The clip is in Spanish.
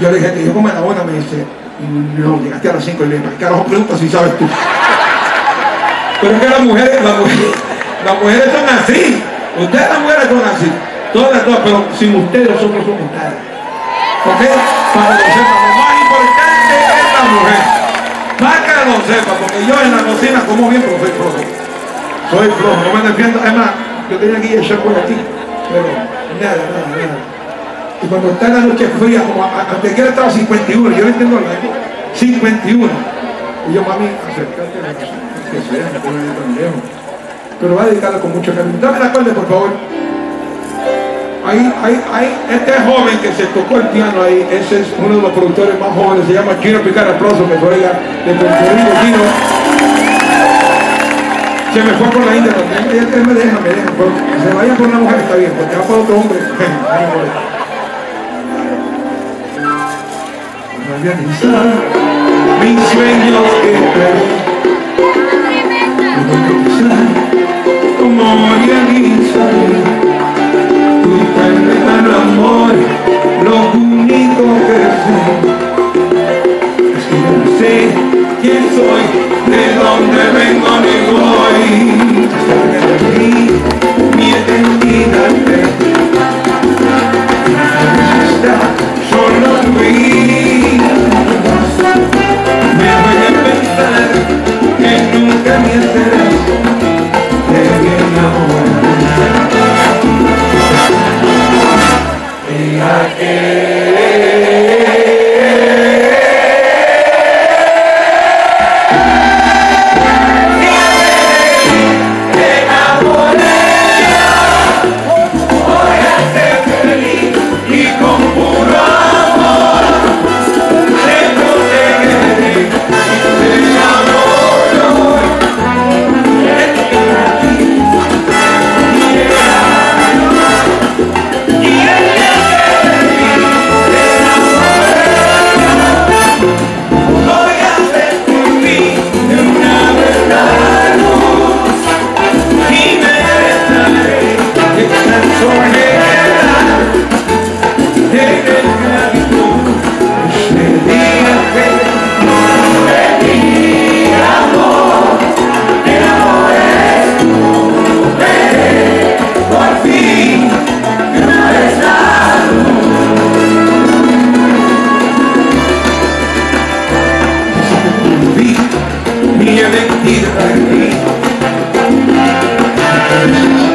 Yo le dije, ¿te como a la una? Me dice, no, llegaste a las 5 y le dije, ¿qué carajo pregunta si sabes tú? Pero es que las mujeres, las mujeres, las mujeres son así. Ustedes las mujeres son así. Todas, todas, pero sin ustedes nosotros somos nada. ¿Ok? Para que lo sepan, lo más importante es la mujer. Para que lo sepa, porque yo en la cocina como bien, pero soy flojo. Soy flojo, no me defiendo. Además, yo tenía que ir a por aquí, pero nada, nada, nada. Y cuando está en la noche fría, como antes que estaba 51, yo no entiendo nada, 51. Y yo, mami, acércate a la que sea, no ir tan lejos. Pero va a dedicarlo con mucho cariño. Dame la cuerda, por favor. Ahí, ahí, ahí, este joven que se tocó el piano ahí, ese es uno de los productores más jóvenes, se llama Gino Picar, aplauso fue allá de Puerto Rico. Se me fue por la India, me deja, me deja, se vaya por una mujer está bien, porque va por otro hombre. Realizar mis sueños que perdí. Como Turn your. Thank you.